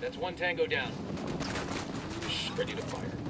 That's one tango down. Ready to fire.